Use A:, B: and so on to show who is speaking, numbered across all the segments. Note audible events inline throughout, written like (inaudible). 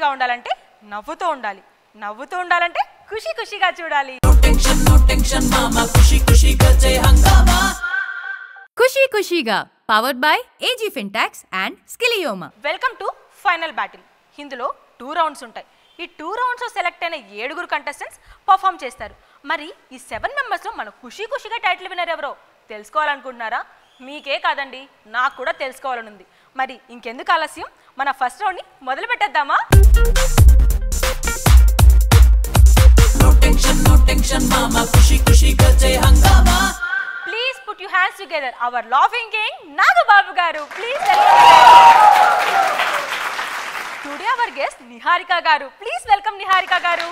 A: ఖుషీగా ఉండాలంటే నవ్వుతూ ఉండాలి. నవ్వుతూ ఉండాలంటే ఖుషి ఖుషిగా చూడాలి.
B: ఖుషీ ఖుషీగా powered by AG Fintax and స్కిలియోమా
A: welcome to final battle ఇందులో టూ రౌండ్స్ ఉంటాయి. ఈ టూ రౌండ్స్ సెలెక్ట్ అయిన ఏడుగురు కంటెస్టెంట్స్ పర్ఫామ్ చేస్తారు. మరి ఈ సెవెన్ మెంబర్స్లో మన ఖుషీ ఖుషిగా టైటిల్ విన్నర్ ఎవరో తెలుసుకోవాలనుకుంటున్నారా? మీకే కాదండి నాకు కూడా తెలుసుకోవాలని ఉంది మరి ఇంకెందుకు ఆలస్యం? మన ఫస్ట్ రౌండ్ని మొదలు పెట్టేద్దామా? Please put you hands together our laughing king Nagababu garu. Please today our guest Niharika garu. Please welcome Niharika గారు.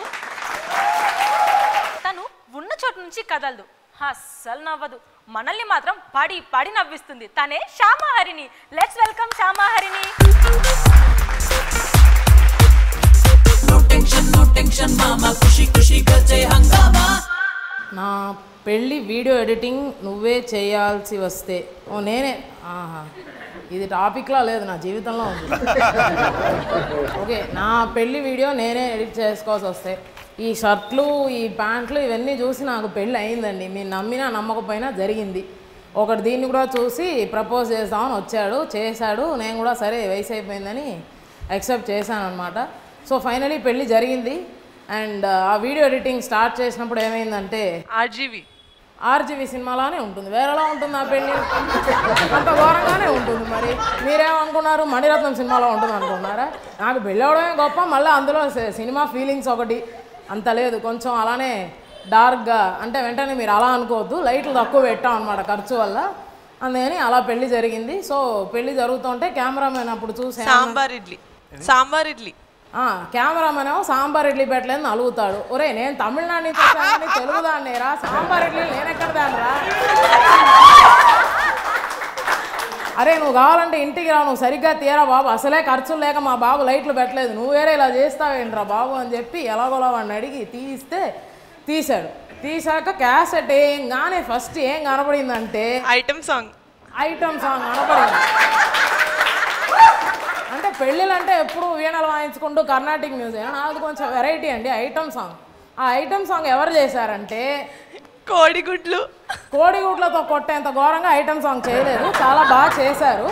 A: తను ఉన్న చోటు నుంచి కదలదు. అస్సలు నవ్వదు. మనల్ని మాత్రం పడి పడి నవ్విస్తుంది. తనే శ్యామహరిని. Let's welcome శ్యామహరిని.
C: నా పెళ్ళి వీడియో ఎడిటింగ్ నువ్వే చేయాల్సి వస్తే. ఓ నేనే. ఆహా. ఇది టాపిక్లా లేదు నా జీవితంలో ఉంది. (laughs) ఓకే నా పెళ్ళి వీడియో నేనే ఎడిట్ చేసుకోవాల్సి వస్తే. ఈ షర్ట్లు ఈ ప్యాంట్లు ఇవన్నీ చూసి నాకు పెళ్ళి అయిందండి మీరు నమ్మినా నమ్మకపోయినా జరిగింది. ఒకటి దీన్ని కూడా చూసి ప్రపోజ్ చేద్దామని వచ్చాడు చేశాడు. నేను కూడా సరే వయసు అయిపోయిందని యాక్సెప్ట్ చేశాను అనమాట సో ఫైనలీ పెళ్ళి జరిగింది. అండ్ ఆ వీడియో ఎడిటింగ్ స్టార్ట్ చేసినప్పుడు ఏమైందంటే
D: ఆర్జీవి.
C: ఆర్జీవి సినిమాలానే ఉంటుంది. వేరేలా ఉంటుంది ఆ పెళ్ళి? అంత ఘోరంగానే ఉంటుంది మరి. మీరేమనుకున్నారు? మణిరత్నం సినిమాలో ఉంటుంది అనుకున్నారా నాకు పెళ్ళి అవడమే గొప్ప. మళ్ళీ అందులో సినిమా ఫీలింగ్స్ ఒకటి. అంత లేదు. కొంచెం అలానే డార్క్గా అంటే వెంటనే మీరు అలా అనుకోవద్దు. లైట్లు తక్కువ పెట్టాం అనమాట ఖర్చు వల్ల. అందుకని అలా పెళ్ళి జరిగింది. సో పెళ్ళి జరుగుతుంటే కెమెరామెన్ అప్పుడు చూసి
D: సాంబార్ ఇడ్లీ. సాంబార్ ఇడ్లీ.
C: కెమెరామెన్ ఏమో సాంబార్ ఇడ్లీ పెట్టలేదని అలుగుతాడు ఒరే నేను తమిళనాడు నుంచి వచ్చాను తెలుగు దాన్నేరా సాంబార్ ఇడ్లీ నేను ఎక్కడ దాన్రా? అరే నువ్వు కావాలంటే ఇంటికి రా నువ్వు సరిగ్గా తీరా బాబు. అసలే ఖర్చులు లేక మా బాబు లైట్లు పెట్టలేదు. నువ్వు వేరే ఇలా చేస్తావేంట్రా బాబు అని చెప్పి ఎలాగోలా వాడిని అడిగి తీస్తే తీశాడు. తీసాక క్యాసెట్ ఏం కానీ ఫస్ట్ ఏం కనపడిందంటే
D: ఐటమ్ సాంగ్.
C: ఐటమ్ సాంగ్ కనపడింది. అంటే పెళ్ళిళ్ళు అంటే ఎప్పుడు వీణలు వాయించుకుంటూ కర్ణాటిక్ మ్యూజిక్ నాకు కొంచెం వెరైటీ అండి ఐటమ్ సాంగ్. ఆ ఐటమ్ సాంగ్ ఎవరు చేశారంటే
D: కోడిగుడ్లు.
C: కోడిగుడ్లతో కొట్టేంత ఘోరంగా ఐటమ్ సాంగ్ చేయలేదు. చాలా బాగా చేశారు.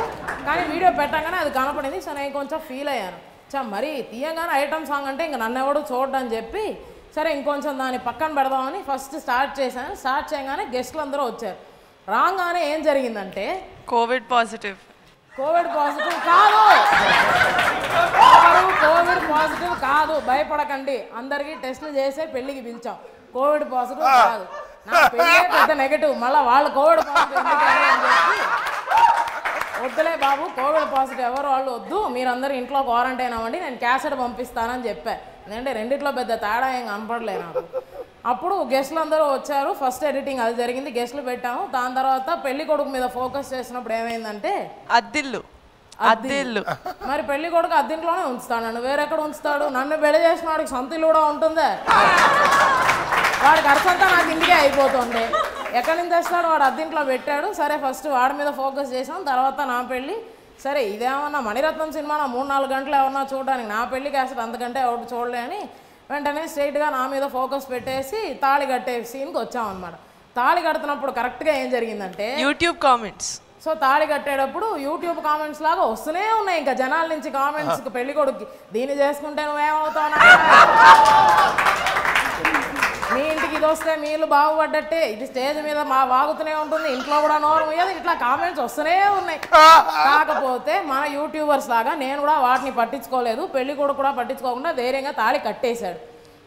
C: కానీ వీడియో పెట్టగానే అది కనపడింది. సో నేను కొంచెం ఫీల్ అయ్యాను. చా మరి తీయగానే ఐటమ్ సాంగ్ అంటే ఇంక నన్ను ఎవడు చూడని చెప్పి సరే ఇంకొంచెం దాన్ని పక్కన పెడదామని ఫస్ట్ స్టార్ట్ చేశాను. స్టార్ట్ చేయగానే గెస్ట్లు అందరూ వచ్చారు. రాగానే ఏం జరిగిందంటే
D: కోవిడ్ పాజిటివ్.
C: కోవిడ్ పాజిటివ్ కాదు. కోవిడ్ పాజిటివ్ కాదు. భయపడకండి. అందరికీ టెస్టులు చేసే పెళ్ళికి పిలిచాం. కోవిడ్ పాజిటివ్ కాదు. పెద్ద నెగటివ్ మళ్ళీ వాళ్ళు కోవిడ్ వద్దులే బాబు కోవిడ్ పాజిటివ్ ఎవరు వాళ్ళు వద్దు. మీరందరూ ఇంట్లో క్వారంటైన్ అవ్వండి నేను క్యాసెట్ పంపిస్తానని చెప్పా. ఎందుకంటే రెండిట్లో పెద్ద తేడా ఏం కనపడలే నాకు. అప్పుడు గెస్ట్లు అందరూ వచ్చారు. ఫస్ట్ ఎడిటింగ్ అది జరిగింది. గెస్ట్లు పెట్టాము. దాని తర్వాత పెళ్ళి కొడుకు మీద ఫోకస్ చేసినప్పుడు ఏమైందంటే
D: అద్దిల్లు. అద్దిల్లు.
C: మరి పెళ్ళి కొడుకు అద్దెంట్లోనే ఉంచుతాడు. నన్ను వేరెక్కడ ఉంచుతాడు? నన్ను పెళ్ళి చేసిన వాడికి సొంత ఇల్లు కూడా ఉంటుందా. వాడి ఖర్చు అంతా నాకు ఇంటికే అయిపోతుంది. ఎక్కడి నుంచి తెస్తాడు వాడు అద్దెంట్లో పెట్టాడు. సరే ఫస్ట్ వాడి మీద ఫోకస్ చేసాం. తర్వాత నా పెళ్ళి. సరే ఇదేమన్నా మణిరత్నం సినిమా నా మూడు నాలుగు గంటలు ఏమన్నా చూడడానికి నా పెళ్ళికి అసలు అంతకంటే ఒకటి చూడలే అని వెంటనే స్ట్రైట్గా నా మీద ఫోకస్ పెట్టేసి తాళి కట్టే సీన్కి వచ్చామన్నమాట. తాళి కడుతున్నప్పుడు కరెక్ట్గా ఏం జరిగిందంటే
D: యూట్యూబ్ కామెంట్స్
C: సో తాళి కట్టేటప్పుడు యూట్యూబ్ కామెంట్స్ లాగా వస్తూనే ఉన్నాయి. ఇంకా జనాల నుంచి కామెంట్స్ పెళ్ళి కొడుకు దీన్ని చేసుకుంటే నువ్వేమవుతావు? మీ ఇంటికి ఇది వస్తే మీళ్ళు బాగుపడ్డట్టే. ఇది స్టేజ్ మీద మా వాగుతూనే ఉంటుంది. ఇంట్లో కూడా నోరు ముయ్యదు ఇట్లా కామెంట్స్ వస్తూనే ఉన్నాయి. కాకపోతే మన యూట్యూబర్స్ లాగా నేను కూడా వాటిని పట్టించుకోలేదు. పెళ్ళి కొడుకు కూడా పట్టించుకోకుండా ధైర్యంగా తాళి కట్టేశాడు.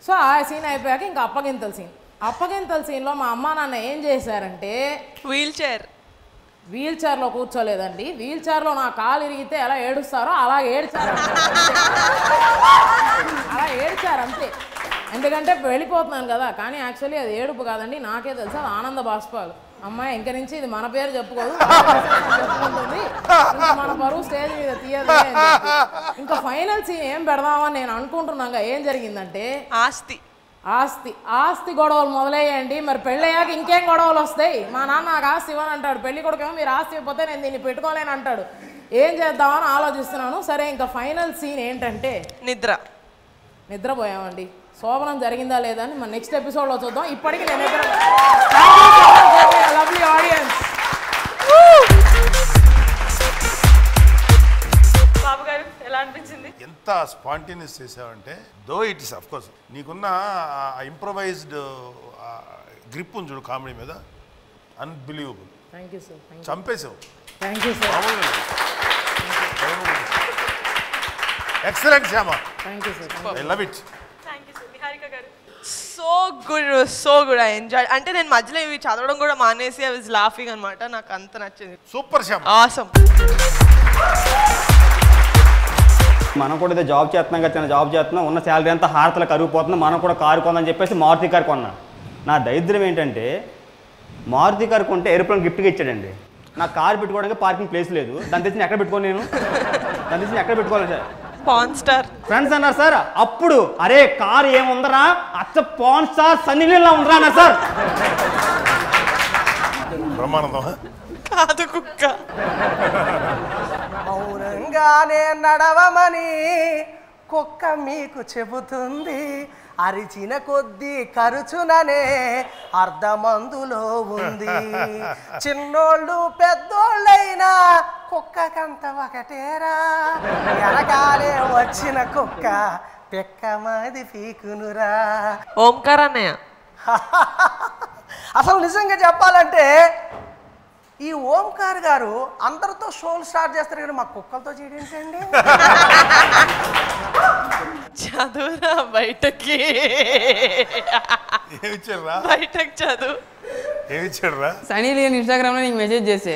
C: సో ఆ సీన్ అయిపోయాక ఇంకా అప్పగింతల సీన్. అప్పగింతల సీన్లో మా అమ్మ నాన్న ఏం చేశారంటే
D: వీల్ చైర్
C: వీల్ చైర్లో కూర్చోలేదండి. వీల్ చైర్లో నా కాలు ఇరిగితే ఎలా ఏడుస్తారో అలా ఏడ్చారు. (laughs) అలా ఏడ్చారు అంతే. ఎందుకంటే వెళ్ళిపోతున్నాను కదా కానీ యాక్చువల్లీ అది ఏడుపు కాదండి. నాకే తెలుసు అది ఆనంద బాష్పాలు. అమ్మాయి ఇంక నుంచి ఇది మన పేరు చెప్పుకోదు చెప్పుకుంటుంది. ఇంకా మన పరువు స్టేజ్ మీద తీయదు. ఇంకా ఫైనల్ సీన్ ఏం పెడదామని నేను అనుకుంటున్నాగా ఏం జరిగిందంటే
D: ఆస్తి.
C: ఆస్తి ఆస్తి గొడవలు మొదలయ్యండి మరి పెళ్ళయ్యాక ఇంకేం గొడవలు వస్తాయి? మా నాన్న నాకు ఆస్తి ఇవ్వని అంటాడు. పెళ్ళి కొడుకేమో మీరు ఆస్తి ఇవ్వకపోతే నేను దీన్ని పెట్టుకోలేను అంటాడు. ఏం చేద్దామని ఆలోచిస్తున్నాను. సరే ఇంకా ఫైనల్ సీన్ ఏంటంటే
D: నిద్ర.
C: నిద్రపోయామండి. శోభనం జరిగిందా లేదా అని మన నెక్స్ట్ ఎపిసోడ్లో చూద్దాం. ఇప్పటికీ నేను లవ్లీ ఆడియన్స్
A: బాబు గారు ఎలా అనిపించింది?
E: ఎంత స్పాంటేనియస్ చేసావంటే దో ఇట్ ఇస్ కోర్స్ నీకున్న ఇంప్రొవైజ్డ్ గ్రిప్ ఉంది చూడు కామెడీ మీద. Unbelievable
C: thank you sir
E: చంపేసావు
C: thank you sir
E: excellent Shyama.
C: Thank you sir
E: I love it
A: thank you sir Niharika garu
D: so good so good I enjoy అంటే నేను మధ్యలో ఇవి చదవడం కూడా మానేసి ఐ వాజ్ లాఫింగ్ అనమాట నాకు అంత నచ్చింది.
E: సూపర్ శ్యామ.
D: ఆసమ్
F: మనం కూడా ఏదో జాబ్ చేస్తున్నాం కదా జాబ్ చేస్తున్నాం. ఉన్న శాలరీ అంతా హారతలు కరిగిపోతుంది. మనం కూడా కారు కొందని చెప్పేసి మారుతి కారు కొన్నా. నా దరిద్రం ఏంటంటే మారుతి కారు కొంటే ఏరోప్లేన్ గిఫ్ట్గా ఇచ్చాడండి. నాకు కారు పెట్టుకోవడానికి పార్కింగ్ ప్లేస్ లేదు. దాని తెచ్చి ఎక్కడ పెట్టుకోను నేను? దాని తెచ్చి ఎక్కడ పెట్టుకోవాలి సార్?
D: పాన్ స్టార్
F: ఫ్రెండ్స్ అన్నారు సార్ అప్పుడు అరే కారు ఏముందరా? అచ్చ పాన్ స్టార్ సన్నీళ్ళ ఉందరా అన్నారు సార్.
E: బ్రహ్మానందం
D: కాదు కుక్క.
G: మౌనంగానే నడవమని కుక్క మీకు చెబుతుంది. అరిచిన కొద్దీ కరుచుననే అర్ధమందులో ఉంది. చిన్నోళ్ళు పెద్దోళ్ళైనా కుక్కకంత ఒకటేరా ఎనకాలే వచ్చిన కుక్క పెక్కమాది పీకునురా.
D: ఓంకార్ అన్నయ్య
G: అసలు నిజంగా చెప్పాలంటే ఈ ఓంకార్ గారు అందరితో షోలు స్టార్ట్ చేస్తారు కానీ మా కుక్కలతో చేయడేంటండి?
D: చదువురా బయటకి. బయటకి చదువు.
E: ఏమి ఇచ్చాడురా
H: సనీ లియోన్ ఇన్స్టాగ్రామ్లో నీకు మెసేజ్ చేసే.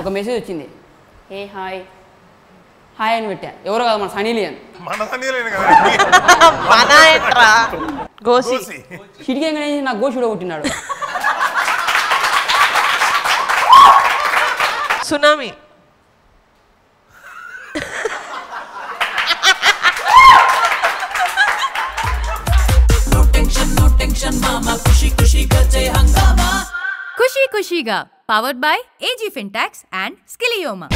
H: ఒక మెసేజ్ వచ్చింది. ఏ హాయ్. హాయ్ అని పెట్టా. ఎవరో కాదు మన సనీ లియోన్.
E: మన లేను కదా?
D: మన ఏంట్రా గోసి.
E: కోసి.
H: చిటికేగానే నాకు గోషుడు కొట్టినాడు.
D: సునామీ.
B: ఖుషీ ఖుషీగా powered by AG Fintax and స్కిలియోమా